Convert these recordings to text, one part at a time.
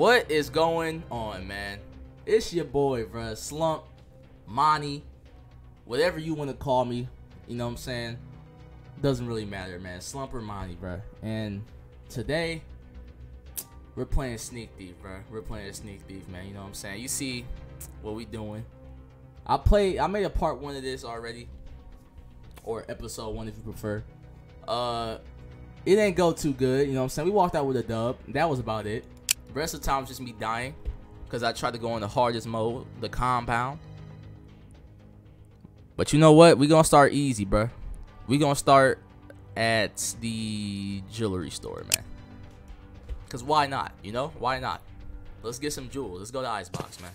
What is going on, man? It's your boy, bruh. Slump, Monty, whatever you want to call me. You know what I'm saying? Doesn't really matter, man. Slump or Monty, bruh. And today, we're playing Sneak Thief, bruh. We're playing Sneak Thief, man. You know what I'm saying? You see what we doing. I played, I made a part one of this already, or episode one if you prefer. Uh, it didn't go too good. You know what I'm saying? We walked out with a dub. That was about it. Rest of the time just me dying because I tried to go in the hardest mode, the compound. But you know what? we gonna start easy, bro. we gonna start at the jewelry store, man. Cause why not? You know? Why not? Let's get some jewels. Let's go to Icebox, man.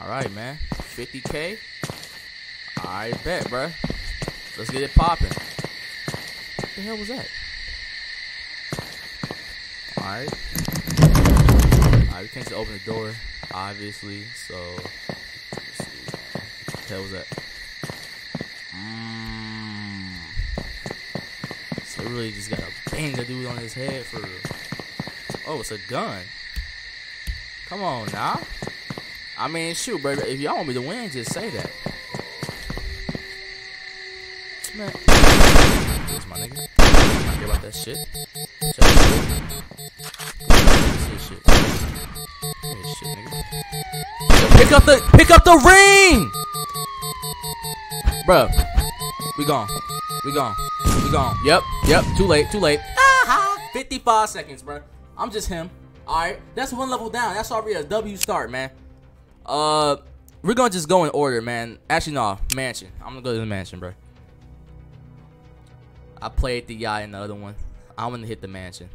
Alright, man. 50k. I bet, bro. Let's get it popping. What the hell was that? Alright. Alright, we can't just open the door, obviously, so the hell was that? Mmm. So we really just got a bang a dude on his head for. Oh, it's a gun. Come on now. I mean, shoot, bro. If y'all want me to win, just say that. Man. This my nigga. Care about that shit. Up the pick up the ring! Bruh. We gone. We gone. We gone. Yep. Yep. Too late. Too late. Ah 55 seconds, bruh. I'm just him. Alright. That's one level down. That's already a W start, man. Uh, we're gonna just go in order, man. Actually, no, mansion. I'm gonna go to the mansion, bro. I played the yacht in the other one. I'm gonna hit the mansion.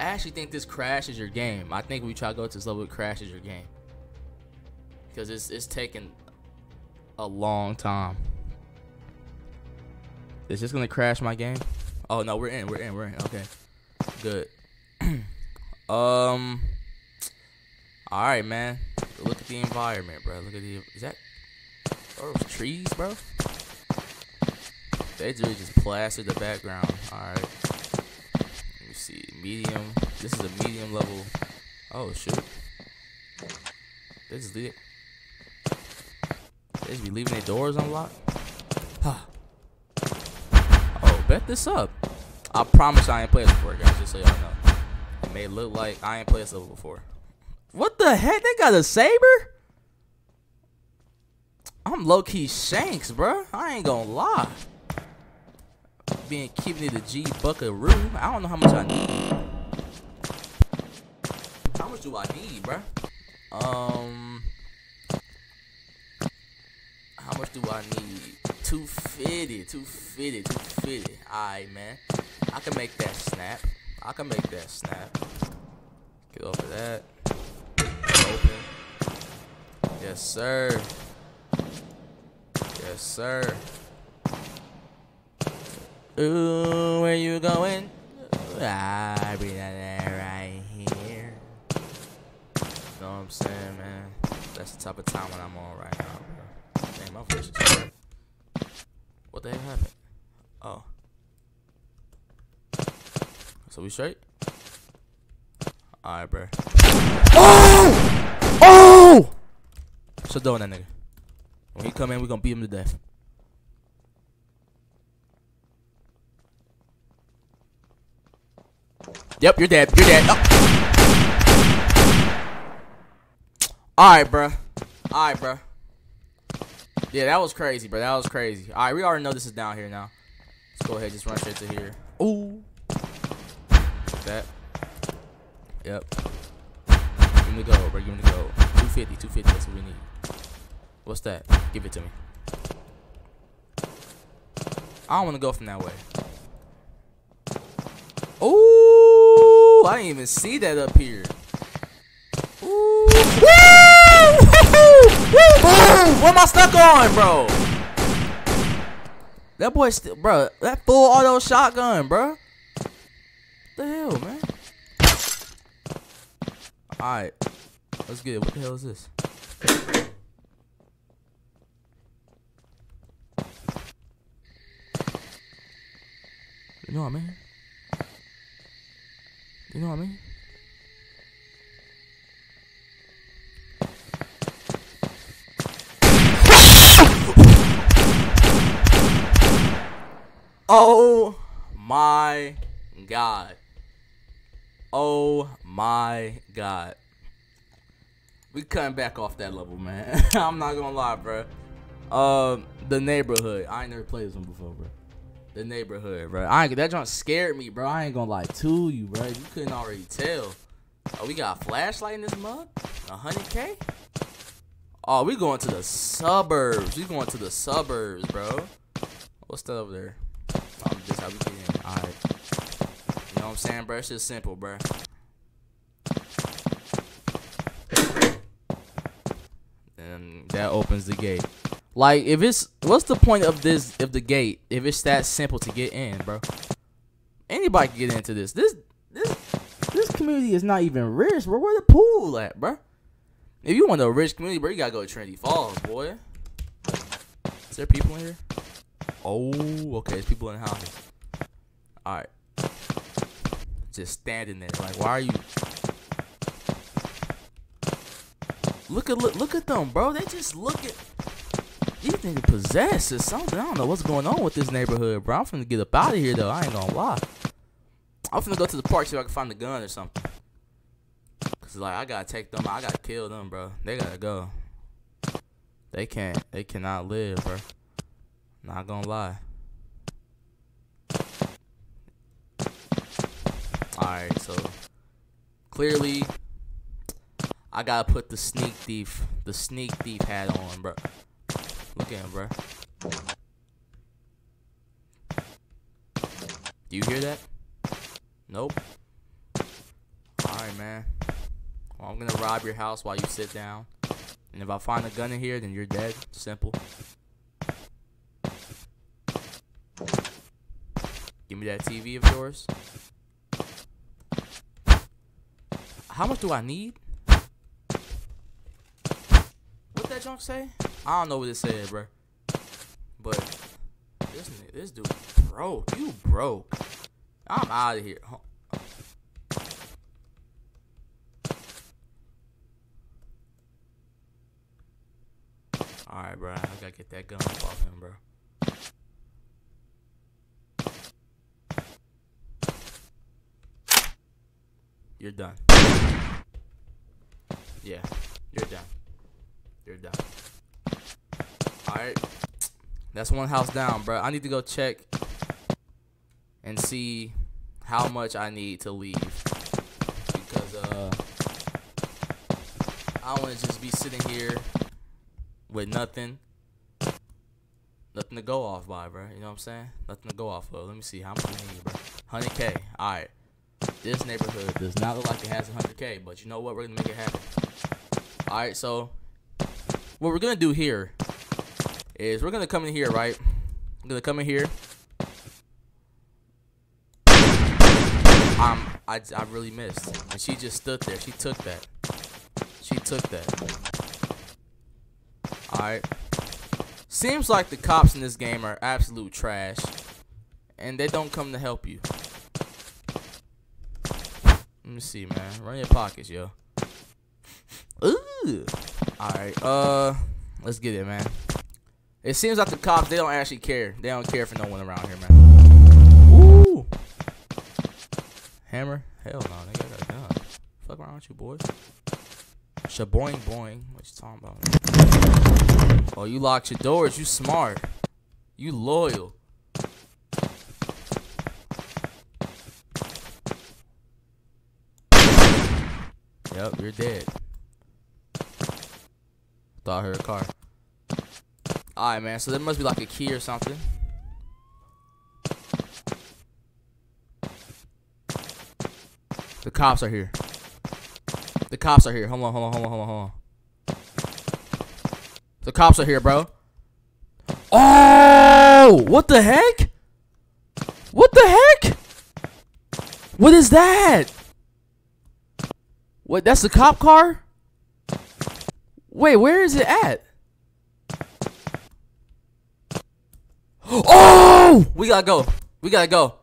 I actually think this crashes your game. I think we try to go to this level, it crashes your game. Because it's, it's taking a long time. Is this gonna crash my game? Oh no, we're in, we're in, we're in. Okay, good. um, all right, man. Look at the environment, bro. Look at the is that those trees, bro? They really just plastered the background. All right. Medium. This is a medium level. Oh shoot. They just leave. They just be leaving their doors unlocked. Huh. oh, bet this up. I promise I ain't played this before, guys. Just so y'all know. It may look like I ain't played this level before. What the heck? They got a saber? I'm low key Shanks, bro. I ain't gonna lie. Being keeping it a G buckaroo. I don't know how much I need. How much do I need, bro? Um, how much do I need? 250, 250, 250. Alright, man. I can make that snap. I can make that snap. Get over that. Open. Yes, sir. Yes, sir. Ooh, where you going? I be that right here. Know what I'm saying, man? That's the type of time when I'm on right now, bro. Damn, my voice is. What the hell happened? Oh. So we straight? Alright, bro. Oh! Oh! Shut down that nigga. When he come in, we gonna beat him to death. Yep, you're dead. You're dead. Oh. Alright, bro. Alright, bro. Yeah, that was crazy, bro. That was crazy. Alright, we already know this is down here now. Let's go ahead, just run straight to here. Ooh. That. Yep. Give me the gold, bro. Give me the gold. 250, 250. That's what we need. What's that? Give it to me. I don't want to go from that way. Ooh, I didn't even see that up here. Ooh. Boom! What am I stuck on, bro? That boy still, bro. That full auto shotgun, bro. What the hell, man? All right, let's get it. What the hell is this? You know what, man? You know what I mean? Oh my god. Oh my god. We cutting back off that level, man. I'm not gonna lie, bro. Um, the neighborhood. I ain't never played this one before, bro. The neighborhood, bro. I ain't, that joint scared me, bro. I ain't gonna lie to you, bro. You couldn't already tell. Oh, we got a flashlight in this mug. A hundred K. Oh, we going to the suburbs. We going to the suburbs, bro. What's that over there? I'm just how we get in. All right. You know what I'm saying, bro? It's just simple, bro. And that opens the gate. Like, if it's what's the point of this? If the gate, if it's that simple to get in, bro, anybody can get into this. This this this community is not even rich, bro. Where the pool at, bro? If you want a rich community, bro, you gotta go to Trinity Falls, boy. Is there people in here? Oh, okay. There's people in the house. All right. Just standing there, like, why are you? Look at look, look at them, bro. They just look at these niggas possessed or something. I don't know what's going on with this neighborhood, bro. I'm finna get up out of here though. I ain't gonna lie. I'm finna go to the park if I can find a gun or something. Cause like I gotta take them. I gotta kill them, bro. They gotta go. They can't. They cannot live, bro. Not gonna lie. Alright, so clearly I gotta put the sneak thief the sneak thief hat on, bro. Look at him, bro. Do you hear that? Nope. Alright, man. Well, I'm gonna rob your house while you sit down. And if I find a gun in here, then you're dead. Simple. Give me that TV of yours. How much do I need? What that junk say? I don't know what it said, bro. But this this dude broke. You broke. I'm out of here. Oh. Alright, bro. I gotta get that gun off him, bro. You're done. Yeah, you're done. You're. Alright. That's one house down, bro. I need to go check and see how much I need to leave. Because, uh, I don't want to just be sitting here with nothing. Nothing to go off by, bro. You know what I'm saying? Nothing to go off of. Let me see. How much I need, bro? 100K. Alright. This neighborhood does not look like it has 100K, but you know what? We're going to make it happen. Alright, so what we're to do here is we're to come in here, right? I'm to come in here. Um, I, I really missed. And she just stood there. She took that. She took that. Alright. Seems like the cops in this game are absolute trash. And they don't come to help you. Let me see, man. Run your pockets, yo. Ooh. Alright, uh, let's get it, man. It seems like the cops, they don't actually care. They don't care for no one around here, man. Ooh. Hammer? Hell no, they got a gun. Fuck around with you, boys. Shaboing boing. What you talking about? Oh, you locked your doors. You smart. You loyal. Yep, you're dead. Thought I heard a car. Alright, man. So there must be like a key or something. The cops are here. The cops are here. Hold on, hold on, hold on, hold on, hold on. The cops are here, bro. Oh! What the heck? What the heck? What is that? What, that's the cop car? Wait, where is it at? Oh! We gotta go. We gotta go.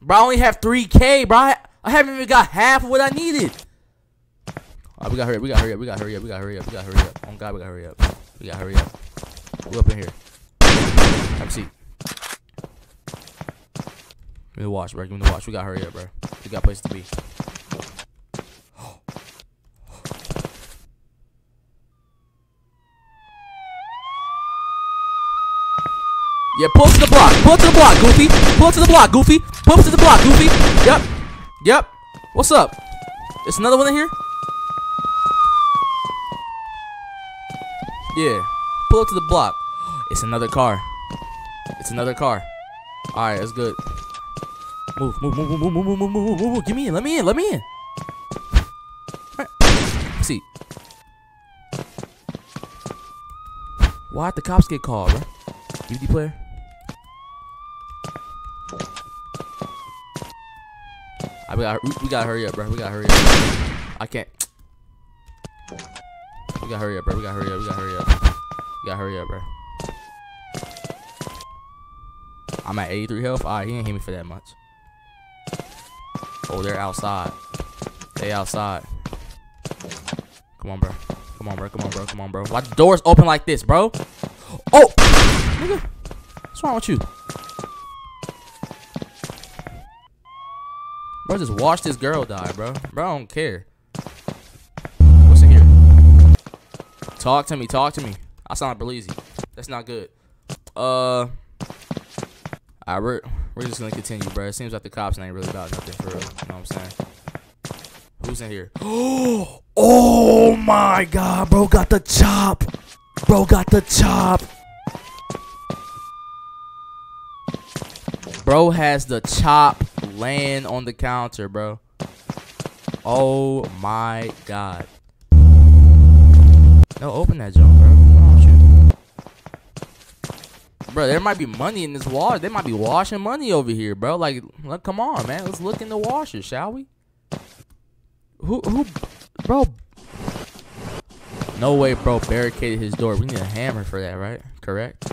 Bro, I only have 3K, bro. I, haven't even got half of what I needed. Oh, we gotta hurry up. We gotta hurry up. We gotta hurry up. We gotta hurry up. We gotta hurry up. Oh God, we gotta hurry up. We gotta hurry up. We up in here. Have a seat. Give me the watch, bro. Give me the watch. We gotta hurry up, bro. We got places to be. Yeah, pull to the block. Pull to the block, Goofy. Pull to the block, Goofy. Pull to the block, Goofy. Yep. Yep. What's up? It's another one in here? Yeah. Pull up to the block. It's another car. It's another car. Alright, that's good. Move, move, move, move, move, move, move, move, move, move, move. Get me in. Let me in. Let me in. Alright. See. Why'd the cops get called, bro? DVD player? We, gotta, we gotta hurry up, bro. We gotta hurry up. I can't. We gotta hurry up, bro. We gotta hurry up. We gotta hurry up. We gotta hurry up, bro. I'm at 83 health. Alright, he didn't hit me for that much. Oh, they're outside. They outside. Come on, bro. Come on, bro. Come on, bro. Come on, bro. Why the doors open like this, bro? Oh! Nigga. What's wrong with you? Bro, just watch this girl die, bro. Bro, I don't care. What's in here? Talk to me, talk to me. I sound Belize. That's not good. Uh, alright, we're we're just gonna continue, bro. It seems like the cops ain't really about nothing for real. You know what I'm saying? Who's in here? Oh my god, bro got the chop. Bro got the chop. Bro has the chop laying on the counter, bro. Oh my god. No, open that junk, bro. Bro, there might be money in this water. They might be washing money over here, bro. Like, look, come on, man. Let's look in the washer, shall we? Who, who, bro? No way, bro. Barricaded his door. We need a hammer for that, right? Correct.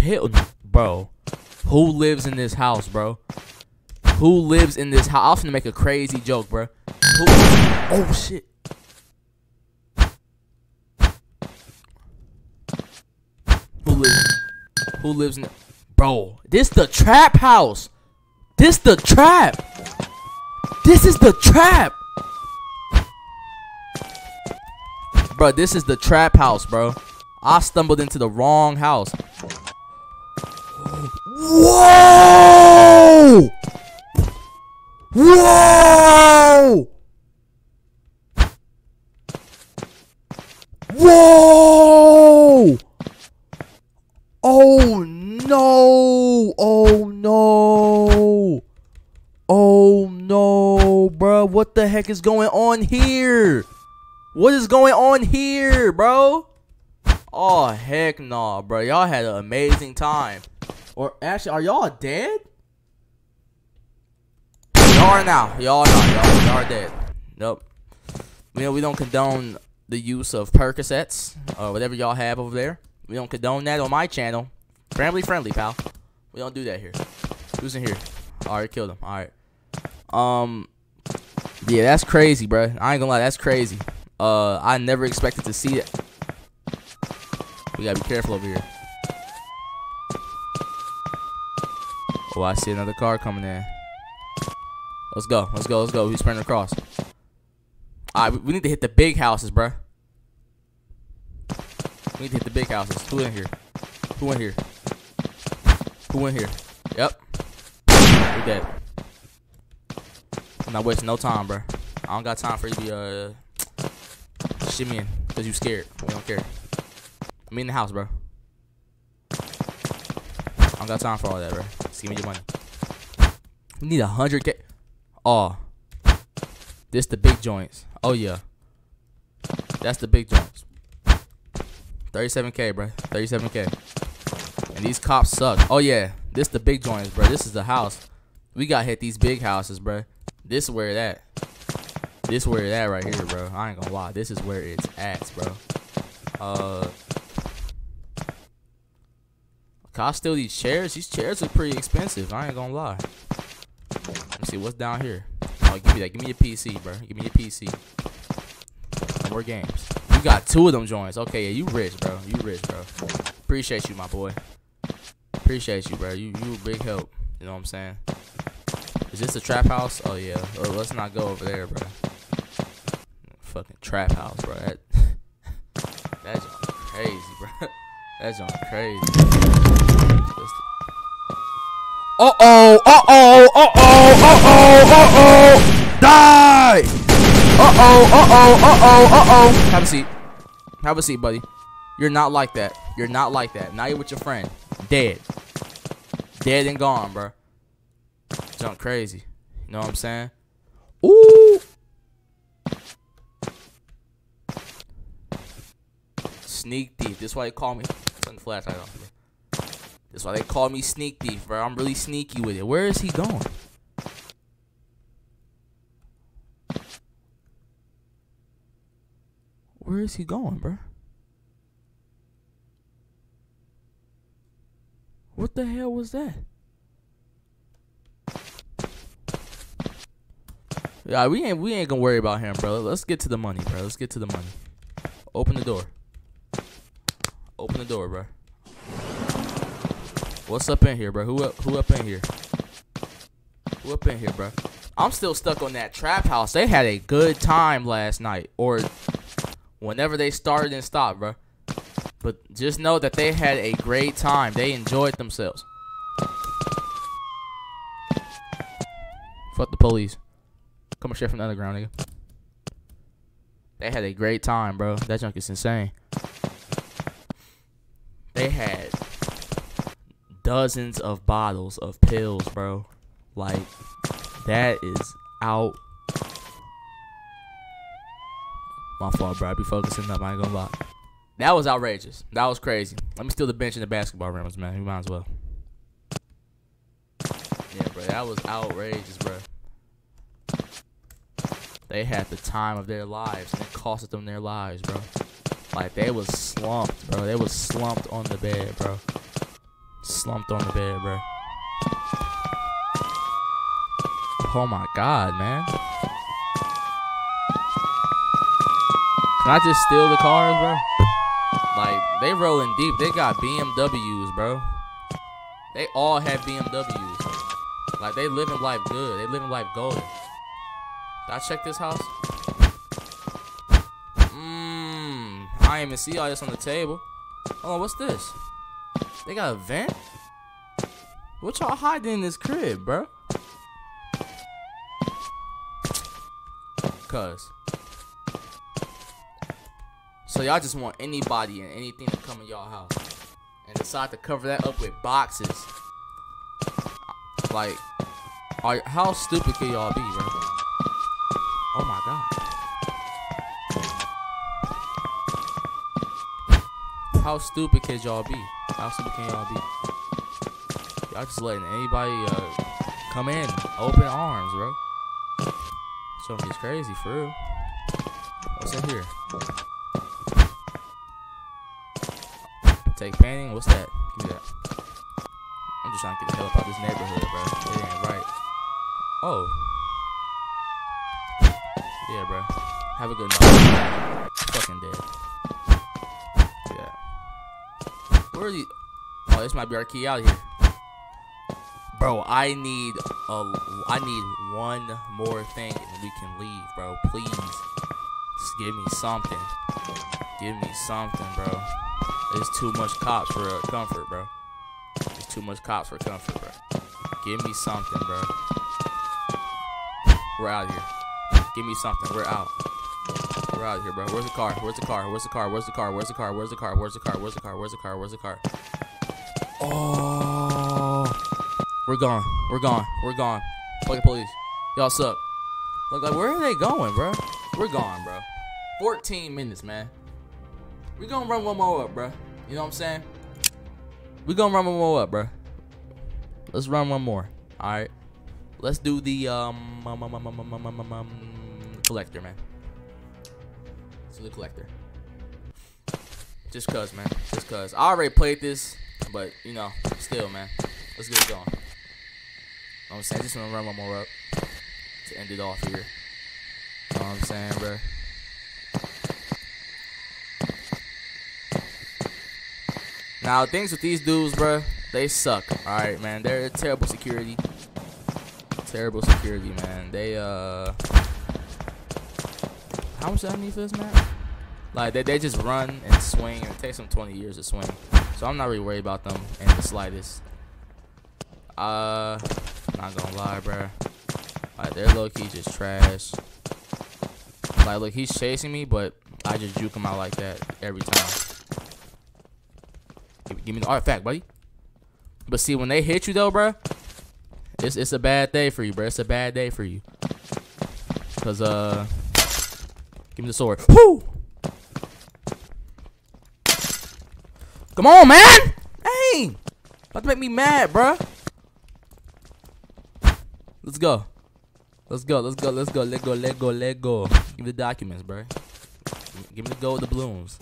Hell, bro. Who lives in this house, bro? Who lives in this house? I was gonna make a crazy joke, bro. Who? Oh shit. Who lives? Who lives in? Bro, this the trap house. This the trap. This is the trap. Bro, this is the trap house, bro. I stumbled into the wrong house. Whoa! Whoa! Whoa! Oh no! Oh no! Oh no, bro! What the heck is going on here? What is going on here, bro? Oh heck no, nah, bro! Y'all had an amazing time. Or actually, are y'all dead? Y'all are now. Y'all are not. Y'all, are dead. Nope. You know, we don't condone the use of Percocets or whatever y'all have over there. We don't condone that on my channel. Family friendly, pal. We don't do that here. Who's in here? Alright, killed him. Alright. Um, yeah, that's crazy, bro. I ain't gonna lie, that's crazy. Uh, I never expected to see it. We gotta be careful over here. I see another car coming in. Let's go. Let's go. Let's go. He's sprinting across. All right, we need to hit the big houses, bruh. We need to hit the big houses. Who in here? Who in here? Who in here? Yep. We dead. I'm not wasting no time, bruh. I don't got time for you to be uh shimmying because you scared. We don't care. I'm in the house, bro. I don't got time for all that, bro. Just give me your money. We need a hundred K. Oh. This the big joints. Oh yeah. That's the big joints. 37k, bro. 37k. And these cops suck. Oh yeah. This the big joints, bro. This is the house. We got hit these big houses, bro. This is where it at. This where it at right here, bro. I ain't gonna lie. This is where it's at, bro. Uh Can I steal these chairs? These chairs are pretty expensive. I ain't gonna lie. Let me see what's down here. Oh, give me that. Give me your PC, bro. Give me your PC. More games. You got two of them joints. Okay, yeah, you rich, bro. You rich, bro. Appreciate you, my boy. Appreciate you, bro. You you a big help. You know what I'm saying? Is this a trap house? Oh yeah. Oh, let's not go over there, bro. Fucking trap house, bro. That, that's crazy, bro. That's on crazy. Uh oh, uh oh, uh oh, uh oh, uh oh, die! Uh oh, uh oh, uh oh, uh oh. Have a seat. Have a seat, buddy. You're not like that. You're not like that. Now you're with your friend. Dead. Dead and gone, bro. Jump crazy. You know what I'm saying? Ooh. Sneak. This is why they call me. Flashlight. This why they call me sneak thief, bro. I'm really sneaky with it. Where is he going? Where is he going, bro? What the hell was that? Yeah, we ain't we ain't gonna worry about him, bro. Let's get to the money, bro. Let's get to the money. Open the door. Open the door, bro. What's up in here, bro? Who up who up in here? Who up in here, bro? I'm still stuck on that trap house. They had a good time last night, or whenever they started and stopped, bro. But just know that they had a great time. They enjoyed themselves. Fuck the police. Coming straight from the underground, nigga. They had a great time, bro. That junk is insane. They had dozens of bottles of pills, bro. Like, that is out. My fault, bro. I be focusing up. I ain't gonna lie. That was outrageous. That was crazy. Let me steal the bench in the basketball rims, man. You might as well. Yeah, bro. That was outrageous, bro. They had the time of their lives, and it costed them their lives, bro. Like, they was slumped, bro. They was slumped on the bed, bro. Slumped on the bed, bro. Oh, my God, man. Can I just steal the cars, bro? Like, they rolling deep. They got BMWs, bro. They all have BMWs. Like, they living life good. They living life golden. Did I check this house? Didn't even see all this on the table. Oh, what's this? They got a vent? What y'all hiding in this crib, bro? Cuz. So y'all just want anybody and anything to come in y'all house. And decide to cover that up with boxes. Like, are, how stupid can y'all be, bro? Oh my god. How stupid can y'all be? How stupid can y'all be? Y'all just letting anybody uh, come in, open arms, bro. So crazy for real. What's in here? Take painting. What's that? Give that. I'm just trying to get the hell out of this neighborhood, bro. It ain't right. Oh. Yeah, bro. Have a good night. Fucking dead. Yeah. Where are these? Oh, this might be our key out here. Bro, I need a, I need one more thing and we can leave, bro. Please, just give me something. Give me something, bro. It's too much cops for uh, comfort, bro. It's too much cops for comfort, bro. Give me something, bro. We're out here. Give me something. We're out. We're out here, bro. Where's the car? Where's the car? Where's the car? Where's the car? Where's the car? Where's the car? Where's the car? Where's the car? Where's the car? Where's the car? Oh. We're gone. We're gone. We're gone. Fuck the police. Y'all suck. Look like where are they going, bro? We're gone, bro. 14 minutes, man. We gonna run one more up, bro. You know what I'm saying? We gonna run one more up, bro. Let's run one more. All right. Let's do the um, um, um collector, man. To the collector. Just cuz, man. Just cuz. I already played this. But you know, still, man, let's get it going. You know I'm saying, just gonna run one more up to end it off here. You know what I'm saying, bro? Now, things with these dudes, bro, they suck. All right, man, they're terrible security. Terrible security, man. They uh, how much do I need for this map? Like they, they just run and swing, and it takes them 20 years to swing. So I'm not really worried about them in the slightest. Uh, not gonna lie, bro. Like they're low key just trash. Like look, he's chasing me, but I just juke him out like that every time. Give, give me the artifact, buddy. But see, when they hit you though, bro, it's it's a bad day for you, bro. It's a bad day for you. Cause uh, give me the sword. Come on, man! Hey! About to make me mad, bro. Let's go. Let's go, let's go, let's go, let go, let go, let go. Give me the documents, bro. Give me the gold, the balloons.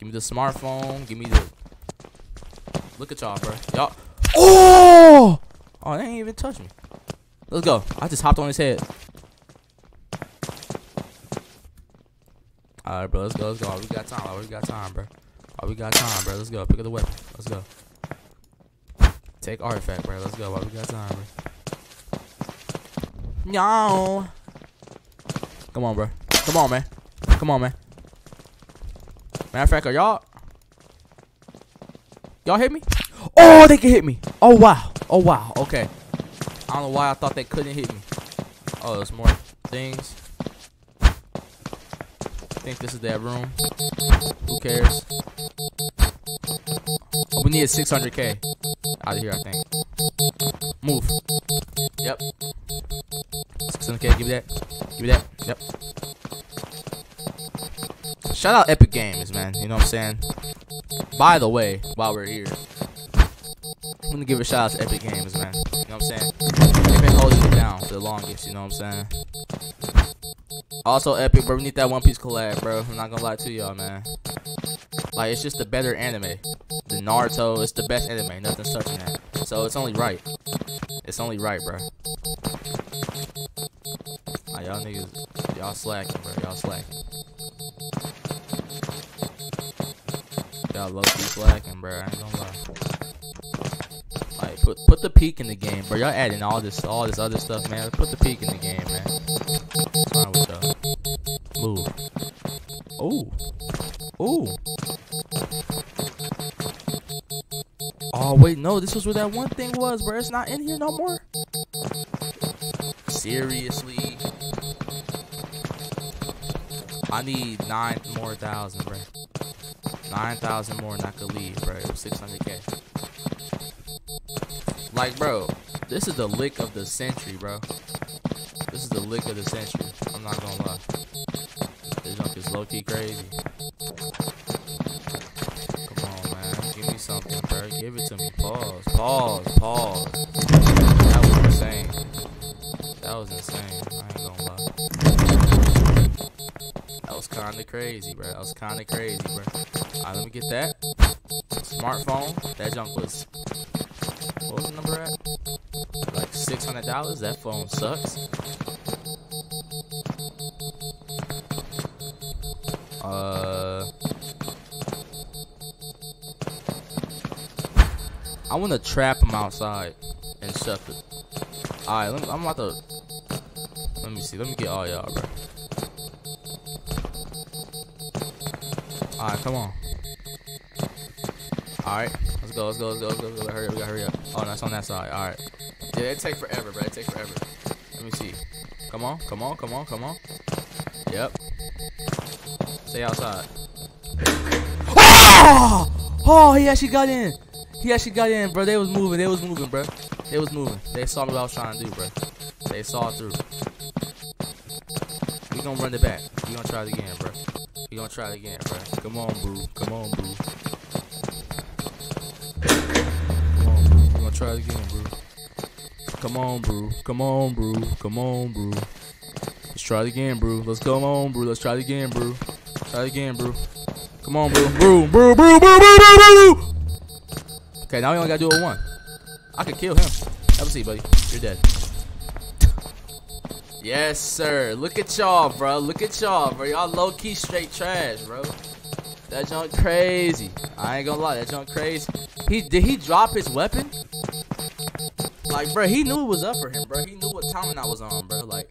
Give me the smartphone. Give me the. Look at y'all, bro. Y'all. Oh! Oh, they ain't even touch me. Let's go. I just hopped on his head. Alright, bro. Let's go. Let's go. We got time. We got time, bro. Oh, we got time, bro. Let's go. Pick up the weapon. Let's go. Take artifact, bro. Let's go. While we got time, bro. No. Come on, bro. Come on, man. Come on, man. Matter of fact, are y'all... Y'all hit me? Oh, they can hit me. Oh, wow. Oh, wow. Okay. I don't know why I thought they couldn't hit me. Oh, there's more things. I think this is that room. Who cares? We need 600k out of here, I think. Move. Yep. 600k, give me that. Give me that. Yep. Shout out Epic Games, man. You know what I'm saying? By the way, while we're here, I'm gonna give a shout out to Epic Games, man. You know what I'm saying? They've been holding it down for the longest, you know what I'm saying? Also, Epic, bro, we need that One Piece collab, bro. I'm not gonna lie to y'all, man. Like, it's just a better anime. The Naruto, it's the best anime. Nothing's touching that. So, it's only right. It's only right, bro. Like, y'all niggas, y'all slacking, bro. Y'all slacking. Y'all low-key slacking, bro. I ain't gonna lie. Like, put put the peak in the game, bro. Y'all adding all this all this other stuff, man. Put the peak in the game, man. No, this was where that one thing was, bro. It's not in here no more. Seriously. I need nine more thousand, bro. Nine thousand more and I could leave, bro. Six hundred K. Like, bro, this is the lick of the century, bro. This is the lick of the century. I'm not gonna lie. This junk is low key crazy. Come on, man. Give me something, bro. Give it to me. Pause. Pause. Pause. That was insane. That was insane. I ain't gonna lie. That was kinda crazy, bro. That was kinda crazy, bro. Alright, let me get that. Smartphone. That junk was. What was the number at? Like six hundred dollars. That phone sucks. Uh. I want to trap him outside and shut it. Alright, I'm about to. Let me see. Let me get all y'all, bro. Alright, come on. Alright, let's go, let's go, let's go, let's go, let's go. Hurry up, we gotta hurry up. Oh, that's on that side. Alright. Yeah, it take forever, bro. It take forever. Let me see. Come on, come on, come on, come on. Yep. Stay outside. Oh! Oh, he actually got in. He actually got in, bro. They was moving. They was moving, bro. They was moving. They saw what I was trying to do, bro. They saw through. We gonna run it back. We gonna try it again, bro. We gonna try it again, bro. Come on, bro. Come on, bro. Come on, bro. We gonna try it again, bro. Come on, bro. Come on, bro. Come on, bro. Let's try it again, bro. Let's go on, bro. Let's try it again, bro. Try it again, bro. Come on. Bro, bro, bro, bro, bro, bro, bro, bro. Okay, now we only gotta do it one. I could kill him. Have a seat, buddy. You're dead. Yes, sir. Look at y'all, bro. Look at y'all, bro. Y'all low key straight trash, bro. That junk crazy. I ain't gonna lie, that junk crazy. He did he drop his weapon? Like, bro, he knew it was up for him, bro. He knew what timing I was on, bro. Like,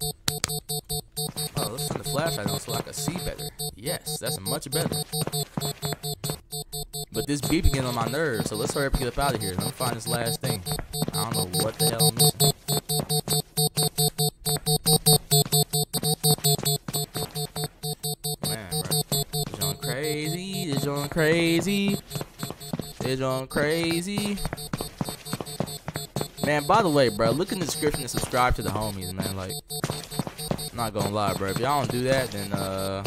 oh, let's turn the flashlight on so I can see better. Yes, that's much better. But this beeping is on my nerves, so let's hurry up and get up out of here. Let me find this last thing. I don't know what the hell I'm crazy. This joint crazy. This joint crazy. Man, by the way, bro, look in the description and subscribe to the homies, man. Like, not gonna lie, bro. If y'all don't do that, then uh,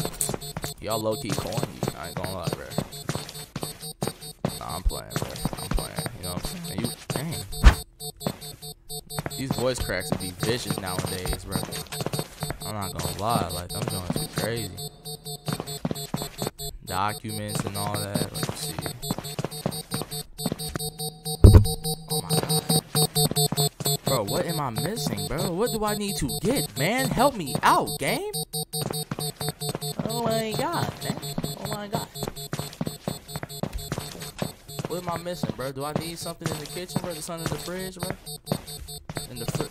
y'all low key corny. I ain't gonna lie, bro. Nah, I'm playing, bro. I'm playing. You know what I'm saying? You, dang. These voice cracks would be vicious nowadays, bro. I'm not gonna lie, like joints be crazy. Documents and all that. Let me see. I missing, bro? What do I need to get, man? Help me out, game. Oh my god, man. Oh my god. What am I missing, bro? Do I need something in the kitchen, bro? That's under the fridge, bro? In the fridge.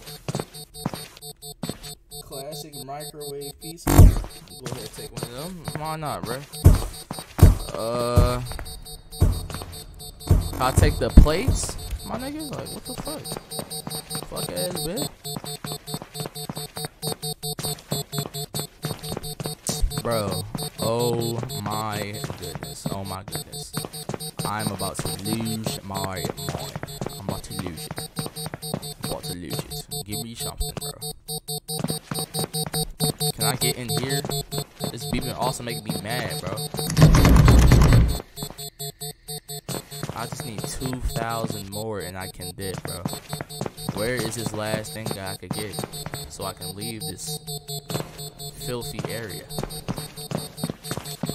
Classic microwave piece. Go ahead, take one of them. Why not, bro? Uh, I take the plates, my nigga, like what the fuck? Fuck ass bitch. Bro, oh my goodness, oh my goodness. I'm about to lose my mind. I'm about to lose it. I'm about to lose it. Give me something, bro. Can I get in here? This beeping also making me mad, bro. I just need 2,000 more and I can dip, bro. Is this last thing that I could get so I can leave this filthy area?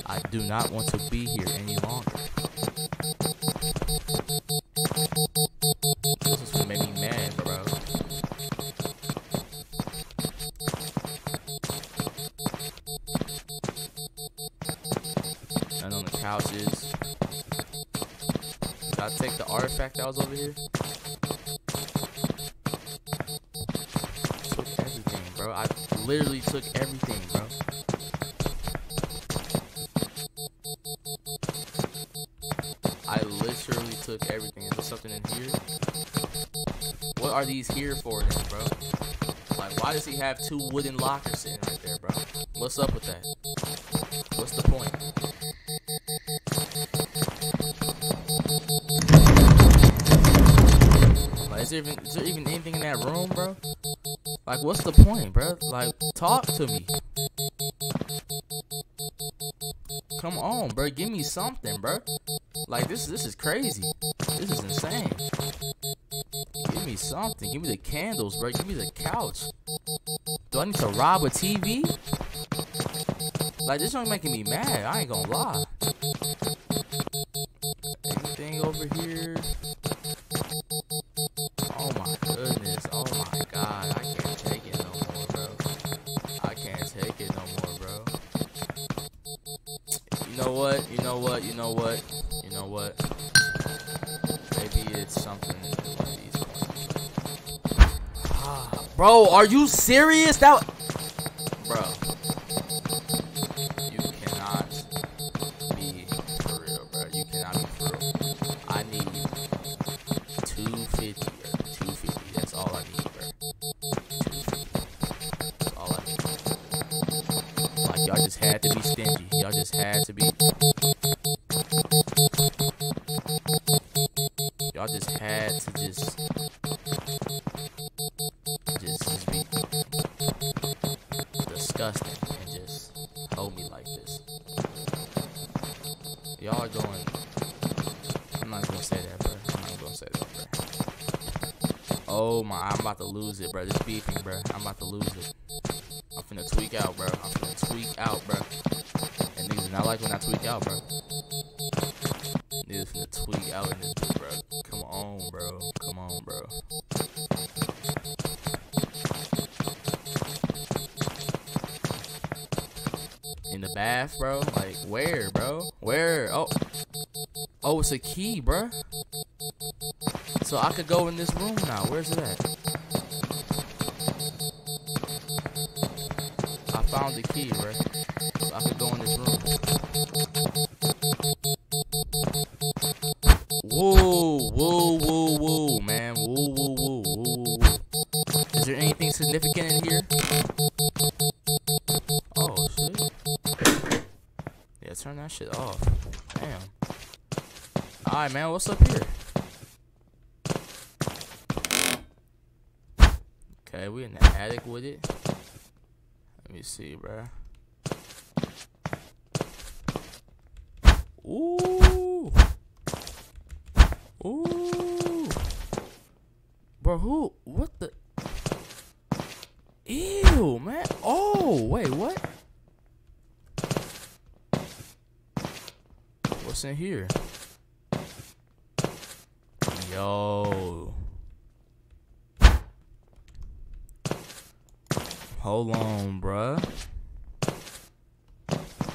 I do not want to be here any longer. This is what made me mad, bro. And on the couches. Did I take the artifact that was over here? Literally took everything, bro. I literally took everything. Is there something in here? What are these here for then, bro? Like, why does he have two wooden lockers sitting right there, bro? What's up with that? What's the point? Like, is there even is there even anything in that room, bro? Like, what's the point, bro? Like, talk to me. Come on, bro. Give me something, bro. Like this, this is crazy. This is insane. Give me something. Give me the candles, bro. Give me the couch. Do I need to rob a TV? Like this one making me mad. I ain't gonna lie. Anything over here? Know what? You know what? You know what? You know what? Maybe it's something. Ah, Bro, are you serious? That disgusting and just hold me like this. Y'all are going. I'm not gonna say that, bro. I'm not gonna say that, bro. Oh my, I'm about to lose it, bro. This beeping, bro. I'm about to lose it. I'm finna tweak out, bro. I'm finna tweak out, bro. And niggas not like when I tweak out, bro. Niggas finna tweak out in this bro. Come on. path, bro? Like, where, bro? Where? Oh. Oh, it's a key, bro. So I could go in this room now. Where's it at? I found the key, bro. So I could go in this room. Whoa, whoa, whoa, whoa, man. Whoa, whoa, whoa, whoa, whoa. Is there anything significant in here? Turn that shit off. Damn. Alright, man, what's up here? Okay, we in the attic with it. Let me see, bruh. Ooh. Ooh. Bro, who? What the? Ew, man. Oh, wait, what? What's in here? Yo. Hold on, bruh.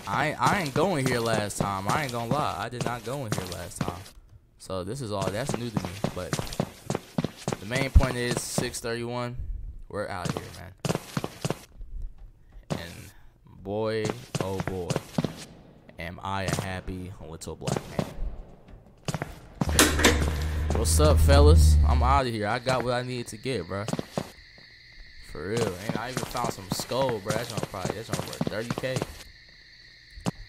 I I ain't going here last time. I ain't gonna lie. I did not go in here last time. So this is all that's new to me. But the main point is 631. We're out here, man. And boy, oh boy, I a happy little black man. What's up, fellas? I'm out of here. I got what I needed to get, bro. For real. And I even found some skull, bro. That's gonna probably that's gonna worth 30k.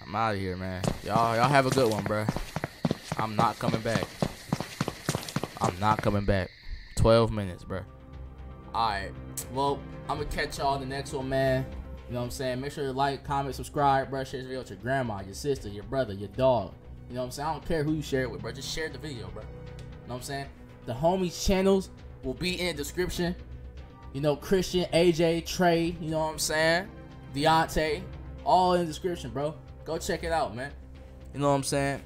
I'm out of here, man. Y'all, y'all have a good one, bro. I'm not coming back. I'm not coming back. 12 minutes, bro. Alright. Well, I'm gonna catch y'all in the next one, man. You know what I'm saying? Make sure to like, comment, subscribe, bro. Share this video with your grandma, your sister, your brother, your dog. You know what I'm saying? I don't care who you share it with, bro. Just share the video, bro. You know what I'm saying? The homies' channels will be in the description. You know, Christian, AJ, Trey, you know what I'm saying? Deontay, all in the description, bro. Go check it out, man. You know what I'm saying?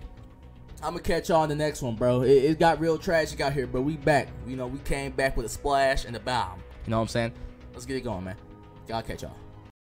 I'm gonna catch y'all in the next one, bro. It, it, got real tragic out here, but we back. You know, we came back with a splash and a bomb. You know what I'm saying? Let's get it going, man. Y'all catch y'all.